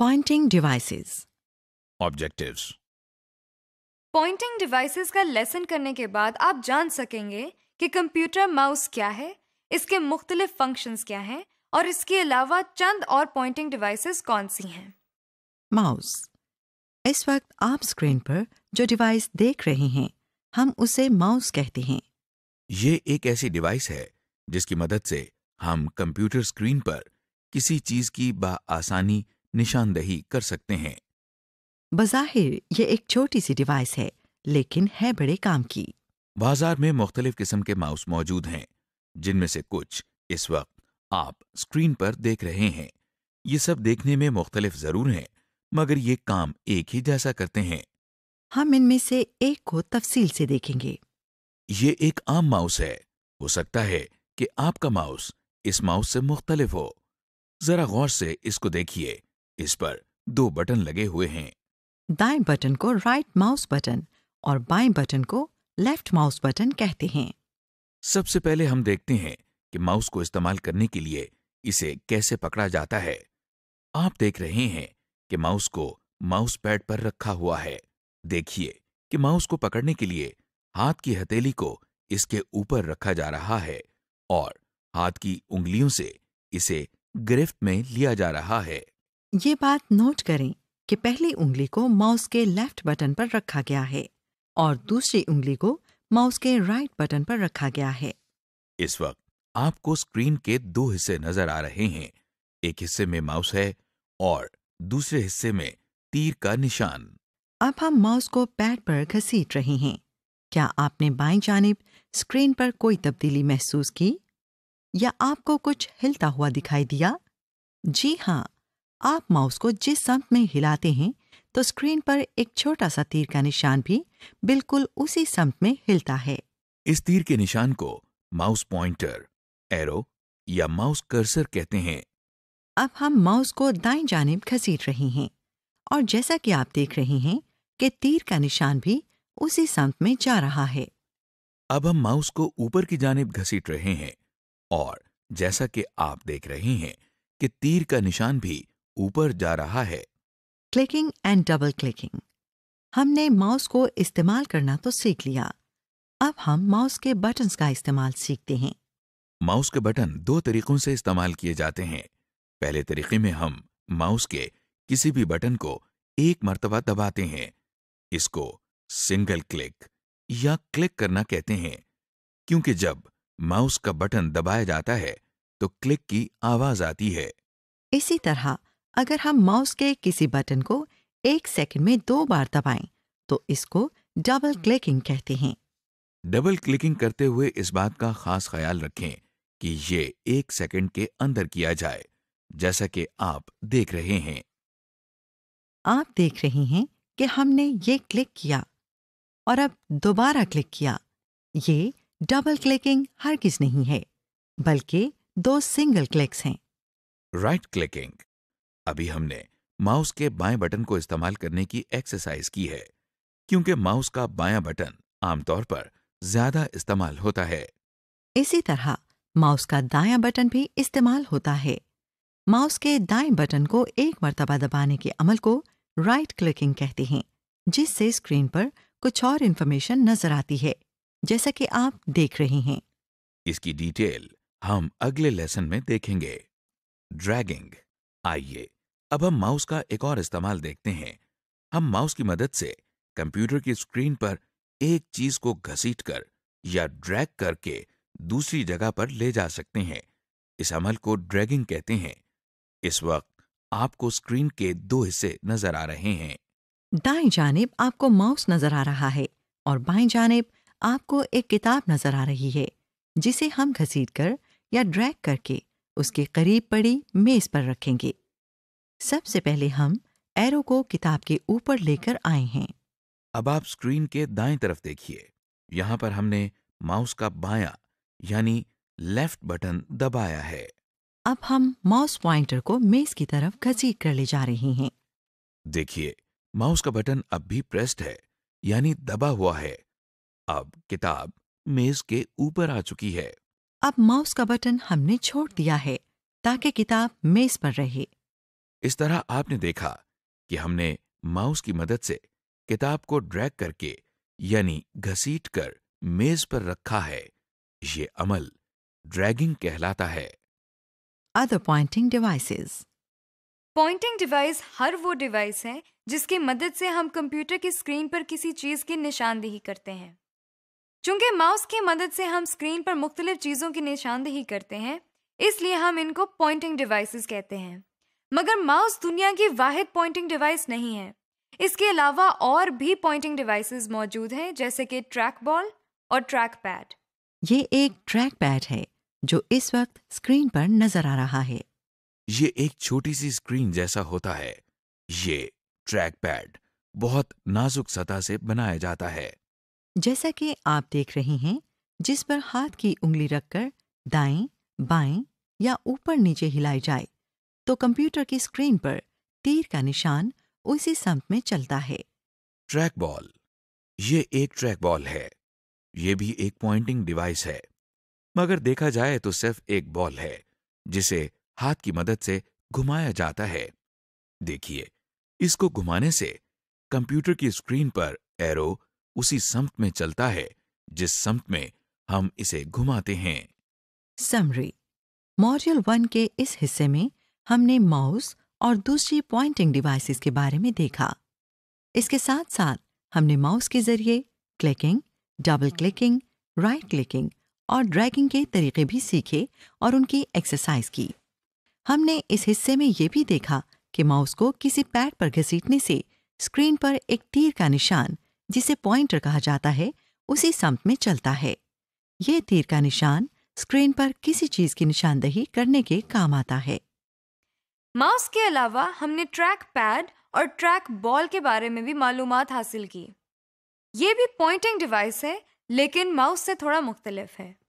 Pointing devices. Objectives. Pointing devices का lesson करने के बाद आप जान सकेंगे कि कंप्यूटर माउस क्या है इसके मुख्तलिफ़ फ़ंक्शंस क्या हैं और इसके अलावा चंद और पॉइंटिंग डिवाइसेस कौन सी हैं। माउस इस वक्त आप स्क्रीन पर जो डिवाइस देख रहे हैं हम उसे माउस कहते हैं। ये एक ऐसी डिवाइस है जिसकी मदद से हम कंप्यूटर स्क्रीन पर किसी चीज़ की बा आसानी निशानदही कर सकते हैं। बज़ाहिर ये एक छोटी सी डिवाइस है लेकिन है बड़े काम की। बाज़ार में मुख्तलिफ़ किस्म के माउस मौजूद हैं जिनमें से कुछ इस वक्त आप स्क्रीन पर देख रहे हैं। ये सब देखने में मुख्तलिफ़ ज़रूर हैं मगर ये काम एक ही जैसा करते हैं। हम इनमें से एक को तफसील से देखेंगे। ये एक आम माउस है। हो सकता है कि आपका माउस इस माउस से मुख्तलिफ़ हो। जरा गौर से इसको देखिए। इस पर दो बटन लगे हुए हैं। दाएँ बटन को राइट माउस बटन और बाएँ बटन को लेफ़्ट माउस बटन कहते हैं। सबसे पहले हम देखते हैं कि माउस को इस्तेमाल करने के लिए इसे कैसे पकड़ा जाता है। आप देख रहे हैं कि माउस को माउस पैड पर रखा हुआ है। देखिए कि माउस को पकड़ने के लिए हाथ की हथेली को इसके ऊपर रखा जा रहा है और हाथ की उंगलियों से इसे गिरफ्त में लिया जा रहा है। ये बात नोट करें कि पहली उंगली को माउस के लेफ़्ट बटन पर रखा गया है और दूसरी उंगली को माउस के राइट बटन पर रखा गया है। इस वक्त आपको स्क्रीन के दो हिस्से नज़र आ रहे हैं एक हिस्से में माउस है और दूसरे हिस्से में तीर का निशान। अब हम माउस को पैड पर घसीट रहे हैं। क्या आपने बाएँ जानब स्क्रीन पर कोई तब्दीली महसूस की? या आपको कुछ हिलता हुआ दिखाई दिया? जी हाँ आप माउस को जिस समत में हिलाते हैं तो स्क्रीन पर एक छोटा सा तीर का निशान भी बिल्कुल उसी समत में हिलता है। इस तीर के निशान को माउस पॉइंटर एरो या माउस कर्सर कहते हैं। अब हम माउस को दाएँ जानिब घसीट रहे हैं और जैसा कि आप देख रहे हैं कि तीर का निशान भी उसी समत में जा रहा है। अब हम माउस को ऊपर की जानिब घसीट रहे हैं और जैसा कि आप देख रहे हैं कि तीर का निशान भी ऊपर जा रहा है। क्लिकिंग एंड डबल क्लिकिंग हमने माउस को इस्तेमाल करना तो सीख लिया। अब हम माउस के बटन्स का इस्तेमाल सीखते हैं। माउस के बटन दो तरीकों से इस्तेमाल किए जाते हैं। पहले तरीके में हम माउस के किसी भी बटन को एक मर्तबा दबाते हैं। इसको सिंगल क्लिक या क्लिक करना कहते हैं। क्योंकि जब माउस का बटन दबाया जाता है तो क्लिक की आवाज़ आती है। इसी तरह अगर हम माउस के किसी बटन को एक सेकंड में दो बार दबाएँ तो इसको डबल क्लिकिंग कहते हैं। डबल क्लिकिंग करते हुए इस बात का खास ख्याल रखें कि ये एक सेकंड के अंदर किया जाए जैसा कि आप देख रहे हैं। आप देख रहे हैं कि हमने ये क्लिक किया और अब दोबारा क्लिक किया। ये डबल क्लिकिंग हर किस नहीं है बल्कि दो सिंगल क्लिक्स हैं। Right clicking. अभी हमने माउस के बाएँ बटन को इस्तेमाल करने की एक्सरसाइज की है क्योंकि माउस का बायां बटन आमतौर पर ज़्यादा इस्तेमाल होता है। इसी तरह माउस का दायां बटन भी इस्तेमाल होता है। माउस के दाएँ बटन को एक मरतबा दबाने के अमल को राइट क्लिकिंग कहते हैं जिससे स्क्रीन पर कुछ और इन्फॉर्मेशन नज़र आती है जैसा कि आप देख रहे हैं। इसकी डिटेल हम अगले लेसन में देखेंगे। ड्रैगिंग आइए, अब हम माउस का एक और इस्तेमाल देखते हैं। हम माउस की मदद से कंप्यूटर की स्क्रीन पर एक चीज़ को घसीटकर या ड्रैग करके दूसरी जगह पर ले जा सकते हैं। इस अमल को ड्रैगिंग कहते हैं। इस वक्त आपको स्क्रीन के दो हिस्से नज़र आ रहे हैं। दाएँ जानिब आपको माउस नज़र आ रहा है और बाएँ जानिब आपको एक किताब नज़र आ रही है, जिसे हम घसीट कर या ड्रैग करके उसके करीब पड़ी मेज पर रखेंगे। सबसे पहले हम एरो को किताब के ऊपर लेकर आए हैं। अब आप स्क्रीन के दाएँ तरफ़ देखिए। यहाँ पर हमने माउस का बायां यानी लेफ़्ट बटन दबाया है। अब हम माउस पॉइंटर को मेज की तरफ़ घसीट कर ले जा रहे हैं। देखिए माउस का बटन अब भी प्रेस्ड है यानी दबा हुआ है। अब किताब मेज के ऊपर आ चुकी है। अब माउस का बटन हमने छोड़ दिया है ताकि किताब मेज पर रहे। इस तरह आपने देखा कि हमने माउस की मदद से किताब को ड्रैग करके यानी घसीट कर मेज पर रखा है। ये अमल ड्रैगिंग कहलाता है। Other pointing devices. Pointing device हर वो डिवाइस है जिसकी मदद से हम कंप्यूटर की स्क्रीन पर किसी चीज़ की निशानदेही करते हैं। चूँकि माउस की मदद से हम स्क्रीन पर मुख्तलिफ़ चीज़ों की निशानदेही करते हैं इसलिए हम इनको पॉइंटिंग डिवाइसेस कहते हैं। मगर माउस दुनिया की वाहिद पॉइंटिंग डिवाइस नहीं है। इसके अलावा और भी पॉइंटिंग डिवाइसेस मौजूद हैं जैसे कि ट्रैक बॉल और ट्रैक पैड ये एक ट्रैक पैड है जो इस वक्त स्क्रीन पर नज़र आ रहा है। ये एक छोटी सी स्क्रीन जैसा होता है। ये ट्रैक पैड बहुत नाजुक सतह से बनाया जाता है। जैसा कि आप देख रहे हैं जिस पर हाथ की उंगली रखकर दाएँ, बाएँ या ऊपर नीचे हिलाई जाए तो कंप्यूटर की स्क्रीन पर तीर का निशान उसी समत में चलता है। ट्रैक बॉल ये एक ट्रैक बॉल है। ये भी एक पॉइंटिंग डिवाइस है। मगर देखा जाए तो सिर्फ़ एक बॉल है जिसे हाथ की मदद से घुमाया जाता है। देखिए इसको घुमाने से कंप्यूटर की स्क्रीन पर एरो उसी समत में चलता है, जिस समत में हम इसे घुमाते हैं। समरी मॉड्यूल वन के इस हिस्से में हमने माउस और दूसरी पॉइंटिंग डिवाइसेस के बारे में देखा। इसके साथ साथ हमने माउस के ज़रिए clicking double clicking right clicking और ड्रैगिंग के तरीके भी सीखे और उनकी एक्सरसाइज की। हमने इस हिस्से में ये भी देखा कि माउस को किसी पैड पर घसीटने से स्क्रीन पर एक तीर का निशान जिसे पॉइंटर कहा जाता है, उसी सम्त में चलता है। यह तीर का निशान स्क्रीन पर किसी चीज़ की निशानदेही करने के काम आता है। माउस के अलावा हमने ट्रैक पैड और ट्रैक बॉल के बारे में भी मालूम हासिल की। ये भी पॉइंटिंग डिवाइस है, लेकिन माउस से थोड़ा मुख्तलिफ़ है।